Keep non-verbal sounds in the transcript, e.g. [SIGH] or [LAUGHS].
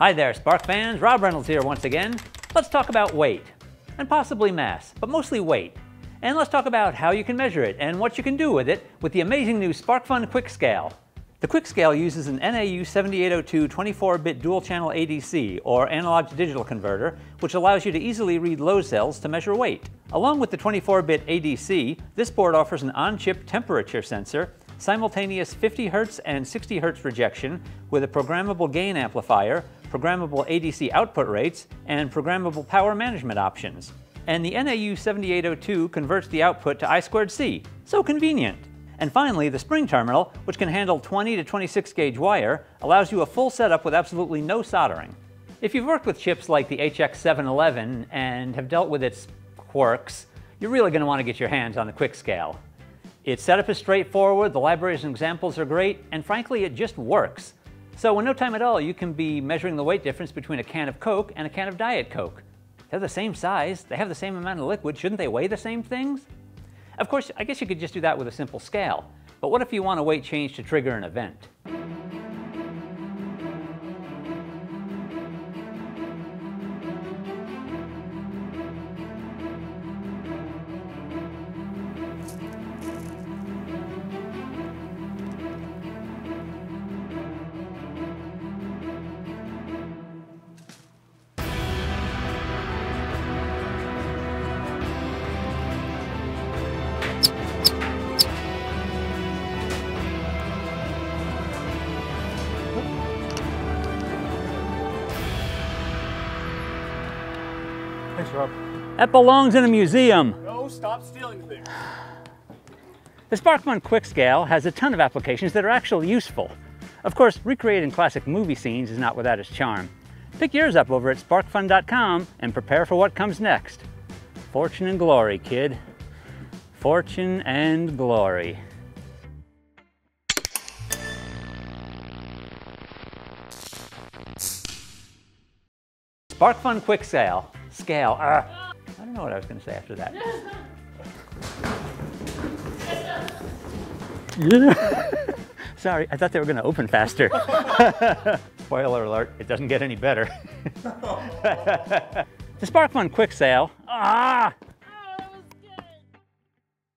Hi there, Spark fans. Rob Reynolds here once again. Let's talk about weight, and possibly mass, but mostly weight. And let's talk about how you can measure it and what you can do with it with the amazing new SparkFun Qwiic Scale. The Qwiic Scale uses an NAU 7802 24-bit dual-channel ADC, or analog to digital converter, which allows you to easily read load cells to measure weight. Along with the 24-bit ADC, this board offers an on-chip temperature sensor, simultaneous 50 Hz and 60 Hz rejection with a programmable gain amplifier, programmable ADC output rates, and programmable power management options. And the NAU 7802 converts the output to I2C. So convenient! And finally, the spring terminal, which can handle 20 to 26 gauge wire, allows you a full setup with absolutely no soldering. If you've worked with chips like the HX711 and have dealt with its quirks, you're really going to want to get your hands on the Qwiic scale. Its setup is straightforward, the libraries and examples are great, and frankly, it just works. So in no time at all, you can be measuring the weight difference between a can of Coke and a can of Diet Coke. They're the same size, they have the same amount of liquid, shouldn't they weigh the same things? Of course, I guess you could just do that with a simple scale. But what if you want a weight change to trigger an event? Thanks, Rob. That belongs in a museum. No, stop stealing things. [SIGHS] The SparkFun Qwiic Scale has a ton of applications that are actually useful. Of course, recreating classic movie scenes is not without its charm. Pick yours up over at sparkfun.com and prepare for what comes next. Fortune and glory, kid. Fortune and glory. SparkFun Qwiic Scale. Scale. Uh, I don't know what I was going to say after that. [LAUGHS] Sorry, I thought they were going to open faster. [LAUGHS] Spoiler alert, it doesn't get any better. [LAUGHS] the SparkFun Qwiic Sale. Ah!